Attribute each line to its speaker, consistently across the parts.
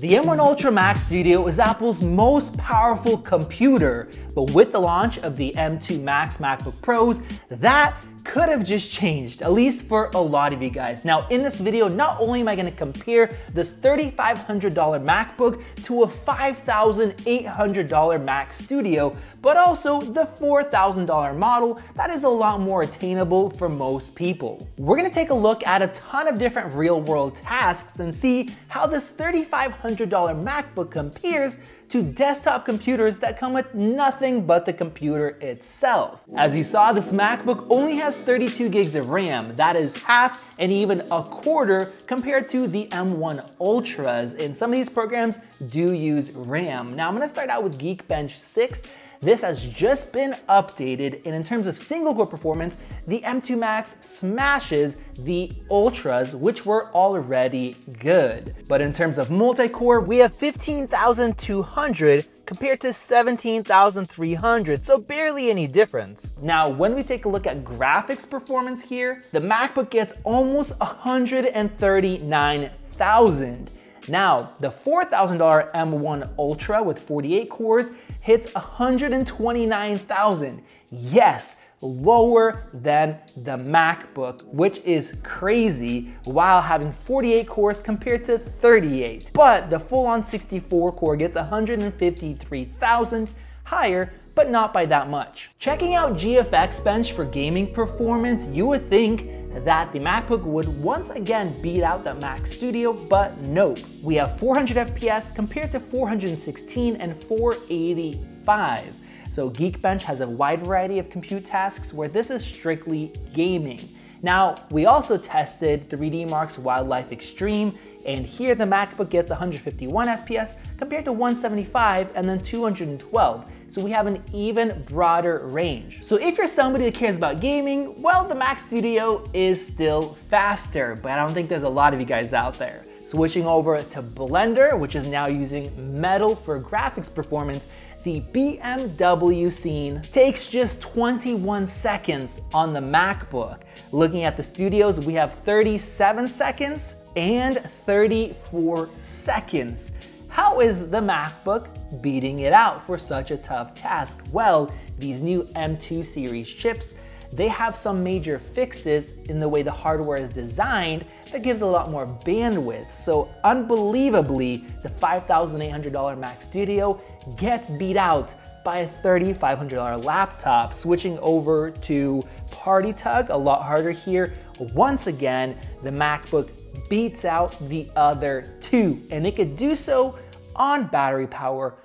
Speaker 1: The M1 Ultra Mac Studio is Apple's most powerful computer, but with the launch of the M2 Max MacBook Pros, that could have just changed, at least for a lot of you guys. Now, in this video, not only am I gonna compare this $3,500 MacBook to a $5,800 Mac Studio, but also the $4,000 model that is a lot more attainable for most people. We're gonna take a look at a ton of different real world tasks and see how this $3,500 MacBook compares to desktop computers that come with nothing but the computer itself. As you saw, this MacBook only has 32 gigs of RAM. That is half and even a quarter compared to the M1 Ultras. And some of these programs do use RAM. Now I'm gonna start out with Geekbench 6 this has just been updated, and in terms of single core performance, the M2 Max smashes the Ultras, which were already good. But in terms of multi-core, we have 15,200 compared to 17,300, so barely any difference. Now, when we take a look at graphics performance here, the MacBook gets almost 139,000. Now, the $4,000 M1 Ultra with 48 cores hits 129,000. Yes, lower than the MacBook, which is crazy while having 48 cores compared to 38. But the full-on 64 core gets 153,000 higher but not by that much. Checking out GFX Bench for gaming performance, you would think that the MacBook would once again beat out the Mac Studio, but nope. We have 400 FPS compared to 416 and 485. So Geekbench has a wide variety of compute tasks where this is strictly gaming. Now, we also tested 3DMark's Wildlife Extreme, and here the MacBook gets 151 FPS compared to 175 and then 212. So we have an even broader range. So if you're somebody that cares about gaming, well, the Mac Studio is still faster, but I don't think there's a lot of you guys out there. Switching over to Blender, which is now using Metal for graphics performance, the BMW scene takes just 21 seconds on the MacBook. Looking at the studios, we have 37 seconds and 34 seconds. How is the MacBook beating it out for such a tough task? Well, these new M2 series chips they have some major fixes in the way the hardware is designed that gives a lot more bandwidth. So unbelievably, the $5,800 Mac Studio gets beat out by a $3,500 laptop. Switching over to Party Tug, a lot harder here. Once again, the MacBook beats out the other two, and it could do so on battery power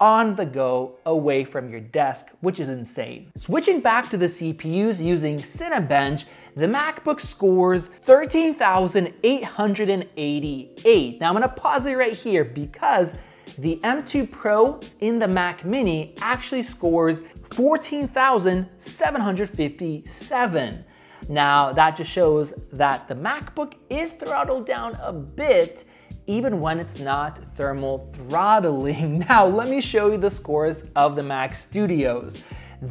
Speaker 1: on the go away from your desk, which is insane. Switching back to the CPUs using Cinebench, the MacBook scores 13,888. Now I'm gonna pause it right here because the M2 Pro in the Mac Mini actually scores 14,757. Now that just shows that the MacBook is throttled down a bit even when it's not thermal throttling. Now, let me show you the scores of the Mac Studios.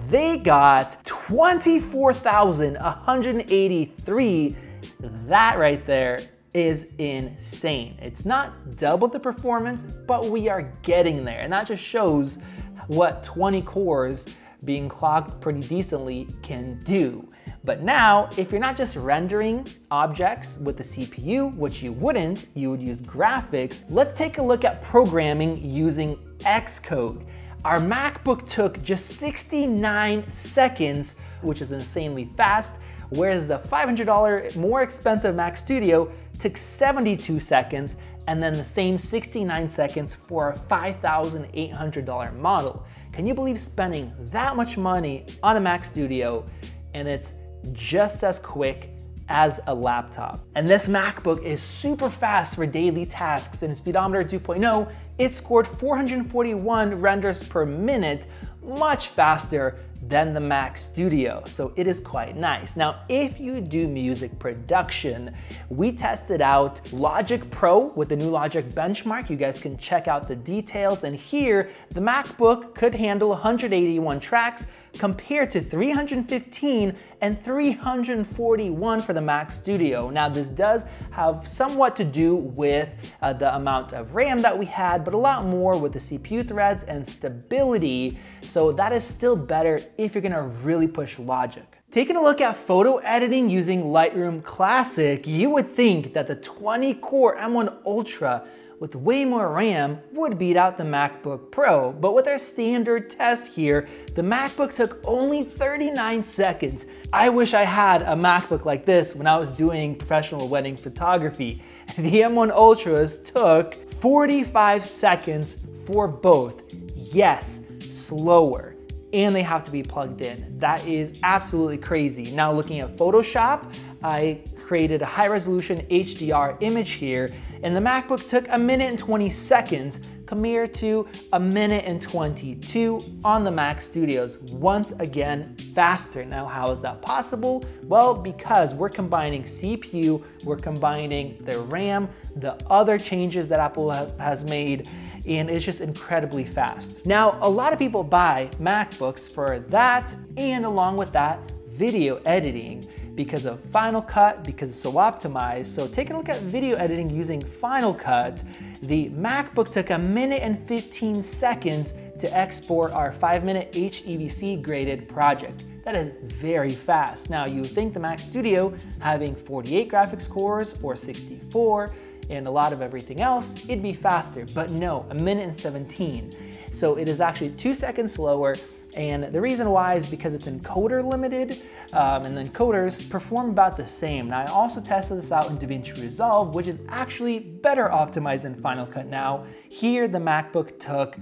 Speaker 1: They got 24,183. That right there is insane. It's not double the performance, but we are getting there. And that just shows what 20 cores being clocked pretty decently can do. But now, if you're not just rendering objects with the CPU, which you wouldn't, you would use graphics, let's take a look at programming using Xcode. Our MacBook took just 69 seconds, which is insanely fast, whereas the $500 more expensive Mac Studio took 72 seconds, and then the same 69 seconds for a $5,800 model. Can you believe spending that much money on a Mac Studio and it's just as quick as a laptop. And this MacBook is super fast for daily tasks. In Speedometer 2.0, it scored 441 renders per minute, much faster than the Mac Studio, so it is quite nice. Now, if you do music production, we tested out Logic Pro with the new Logic benchmark. You guys can check out the details, and here, the MacBook could handle 181 tracks compared to 315 and 341 for the Mac Studio. Now this does have somewhat to do with uh, the amount of RAM that we had, but a lot more with the CPU threads and stability. So that is still better if you're gonna really push logic. Taking a look at photo editing using Lightroom Classic, you would think that the 20 core M1 Ultra with way more RAM would beat out the MacBook Pro, but with our standard test here, the MacBook took only 39 seconds. I wish I had a MacBook like this when I was doing professional wedding photography. The M1 Ultras took 45 seconds for both. Yes, slower and they have to be plugged in. That is absolutely crazy. Now looking at Photoshop, I created a high resolution HDR image here, and the MacBook took a minute and 20 seconds compared to a minute and 22 on the Mac Studios. Once again, faster. Now, how is that possible? Well, because we're combining CPU, we're combining the RAM, the other changes that Apple has made, and it's just incredibly fast. Now, a lot of people buy MacBooks for that, and along with that, video editing because of Final Cut, because it's so optimized. So taking a look at video editing using Final Cut, the MacBook took a minute and 15 seconds to export our five minute HEVC graded project. That is very fast. Now you think the Mac Studio having 48 graphics cores or 64 and a lot of everything else, it'd be faster, but no, a minute and 17. So it is actually two seconds slower and the reason why is because it's encoder limited um, and the encoders perform about the same. Now I also tested this out in DaVinci Resolve, which is actually better optimized than Final Cut now. Here the MacBook took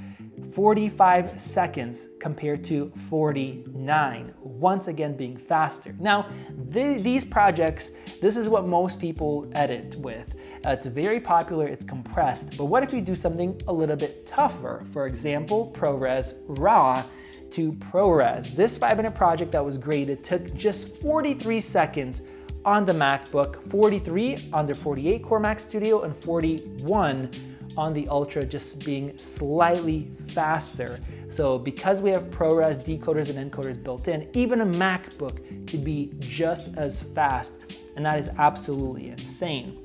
Speaker 1: 45 seconds compared to 49, once again being faster. Now, th these projects, this is what most people edit with. Uh, it's very popular, it's compressed, but what if you do something a little bit tougher? For example, ProRes RAW to ProRes. This five minute project that was graded took just 43 seconds on the MacBook, 43 on the 48 core Mac Studio and 41 on the Ultra just being slightly faster. So because we have ProRes decoders and encoders built in, even a MacBook could be just as fast and that is absolutely insane.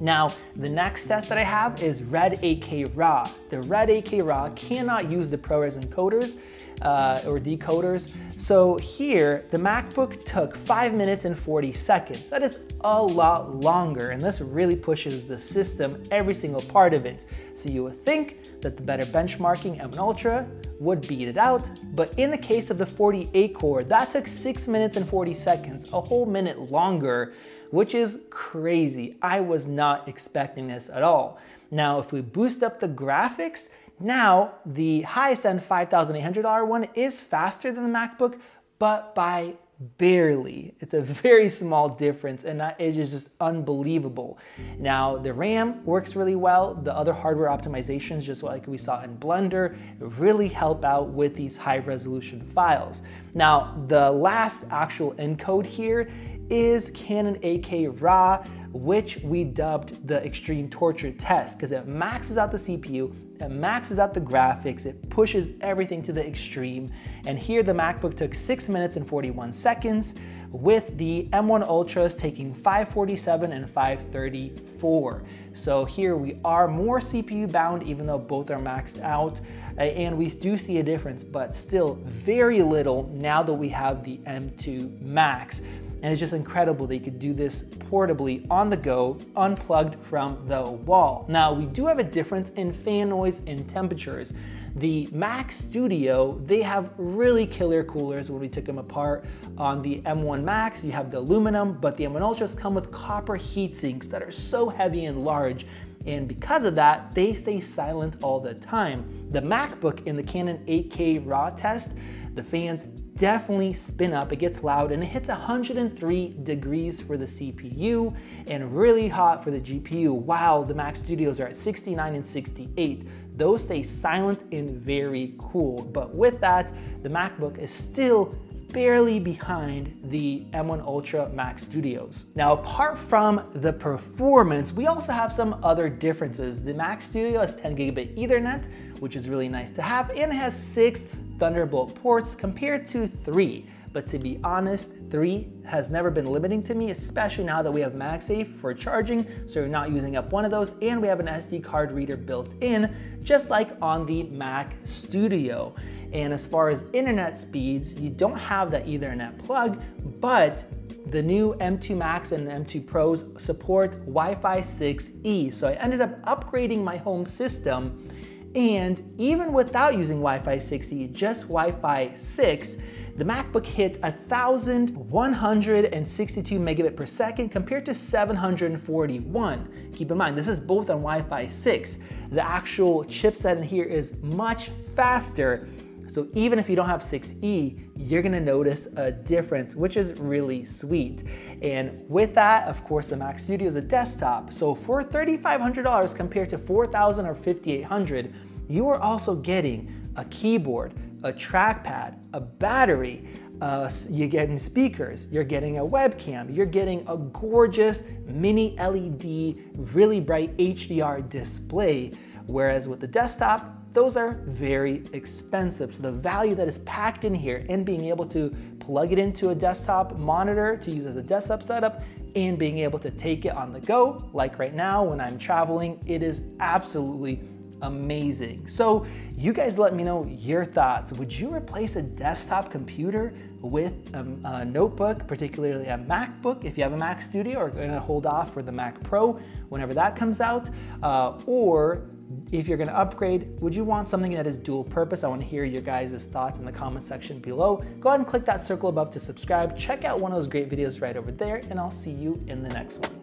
Speaker 1: Now, the next test that I have is Red 8K RAW. The Red 8K RAW cannot use the ProRes encoders uh, or decoders. So here, the MacBook took five minutes and 40 seconds. That is a lot longer, and this really pushes the system, every single part of it. So you would think that the better benchmarking M1 Ultra would beat it out, but in the case of the 48 core, that took six minutes and 40 seconds, a whole minute longer, which is crazy. I was not expecting this at all. Now, if we boost up the graphics, now the highest end $5,800 one is faster than the MacBook, but by barely. It's a very small difference and that is just unbelievable. Now the RAM works really well. The other hardware optimizations, just like we saw in Blender, really help out with these high resolution files. Now the last actual encode here is Canon 8K RAW, which we dubbed the extreme torture test because it maxes out the CPU, it maxes out the graphics, it pushes everything to the extreme. And here the MacBook took six minutes and 41 seconds with the M1 Ultras taking 547 and 534. So here we are more CPU bound even though both are maxed out uh, and we do see a difference, but still very little now that we have the M2 Max. And it's just incredible that you could do this portably on the go, unplugged from the wall. Now, we do have a difference in fan noise and temperatures. The Mac Studio, they have really killer coolers when we took them apart. On the M1 Max, you have the aluminum, but the M1 Ultras come with copper heat sinks that are so heavy and large and because of that, they stay silent all the time. The MacBook in the Canon 8K RAW test, the fans definitely spin up, it gets loud, and it hits 103 degrees for the CPU and really hot for the GPU, while the Mac Studios are at 69 and 68. Those stay silent and very cool, but with that, the MacBook is still barely behind the M1 Ultra Mac Studios. Now, apart from the performance, we also have some other differences. The Mac Studio has 10 gigabit Ethernet, which is really nice to have, and has six Thunderbolt ports compared to three. But to be honest, three has never been limiting to me, especially now that we have MagSafe for charging, so you're not using up one of those, and we have an SD card reader built in, just like on the Mac Studio. And as far as internet speeds, you don't have that Ethernet plug, but the new M2 Max and M2 Pros support Wi-Fi 6E. So I ended up upgrading my home system and even without using Wi-Fi 6E, just Wi-Fi 6, the MacBook hit 1,162 megabit per second compared to 741. Keep in mind, this is both on Wi-Fi 6. The actual chipset in here is much faster. So even if you don't have 6E, you're gonna notice a difference, which is really sweet. And with that, of course, the Mac Studio is a desktop. So for $3,500 compared to 4,000 or 5,800, you are also getting a keyboard, a trackpad, a battery, uh, you're getting speakers, you're getting a webcam, you're getting a gorgeous mini LED, really bright HDR display. Whereas with the desktop, those are very expensive. So the value that is packed in here and being able to plug it into a desktop monitor to use as a desktop setup and being able to take it on the go, like right now when I'm traveling, it is absolutely amazing. So you guys let me know your thoughts. Would you replace a desktop computer with a, a, notebook, particularly a MacBook if you have a Mac Studio or gonna hold off for the Mac Pro whenever that comes out? Uh, or if you're gonna upgrade, would you want something that is dual purpose? I wanna hear your guys' thoughts in the comment section below. Go ahead and click that circle above to subscribe. Check out one of those great videos right over there and I'll see you in the next one.